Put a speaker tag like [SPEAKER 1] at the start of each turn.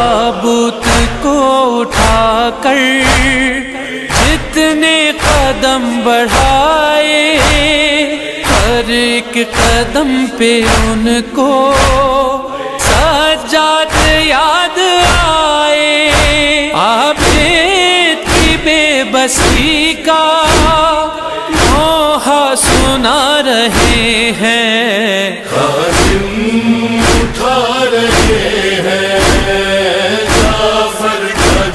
[SPEAKER 1] ताबूत को उठाकर जितने कदम बढ़ाए हर एक कदम पे उनको सजाद याद आए। आप की बेबसी का मोहा सुना रहे हैं।